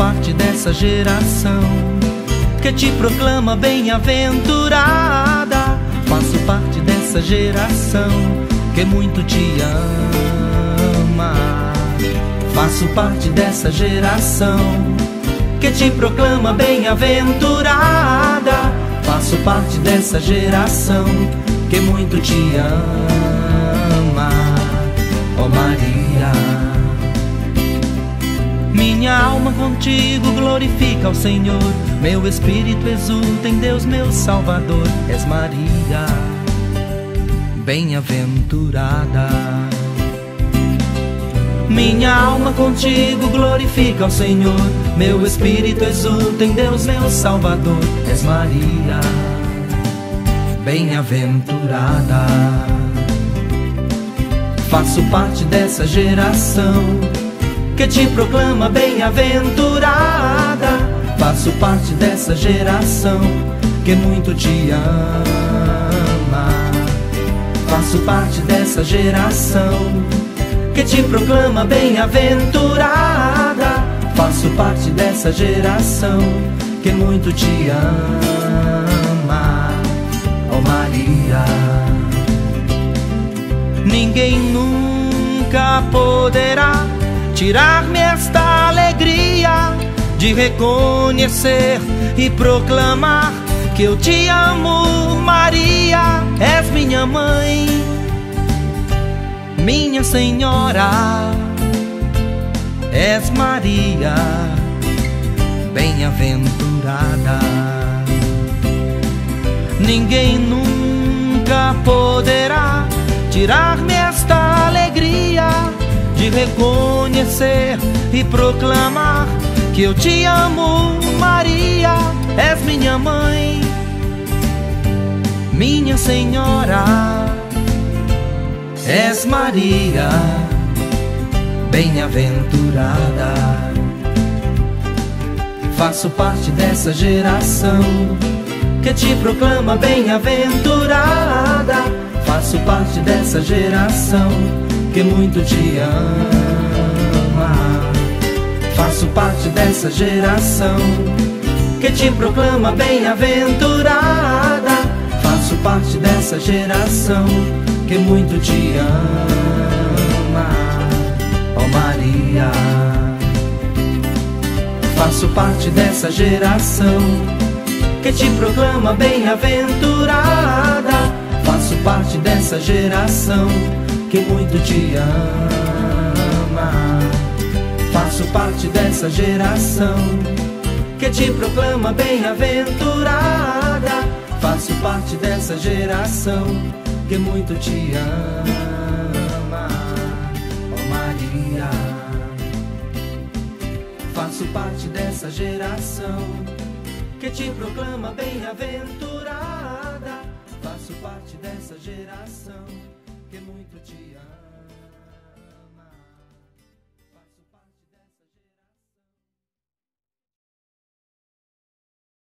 parte dessa geração que te proclama bem-aventurada. Faço parte dessa geração que muito te ama. Faço parte dessa geração que te proclama bem-aventurada. Faço parte dessa geração que muito te ama, oh Maria. Minha alma contigo glorifica ao Senhor, meu espírito exulta em Deus, meu Salvador. És Maria, bem-aventurada. Minha alma contigo glorifica ao Senhor, meu espírito exulta em Deus, meu Salvador. És Maria, bem-aventurada. Faço parte dessa geração que te proclama bem-aventurada. Faço parte dessa geração que muito te ama. Faço parte dessa geração que te proclama bem-aventurada. Faço parte dessa geração que muito te ama, oh Maria. Ninguém nunca poderá tirar-me esta alegria de reconhecer e proclamar que eu te amo, Maria. És minha mãe minha Senhora, és Maria, bem-aventurada. Ninguém nunca poderá tirar-me de reconhecer e proclamar que eu te amo, Maria, és minha mãe, minha Senhora. És Maria, bem-aventurada. Faço parte dessa geração que te proclama bem-aventurada. Faço parte dessa geração que muito te ama. Faço parte dessa geração que te proclama bem-aventurada. Faço parte dessa geração que muito te ama, ó Maria. Faço parte dessa geração que te proclama bem-aventurada. Faço parte dessa geração que muito te ama. Faço parte dessa geração que te proclama bem-aventurada. Faço parte dessa geração que muito te ama, oh Maria. Faço parte dessa geração que te proclama bem-aventurada. profetia.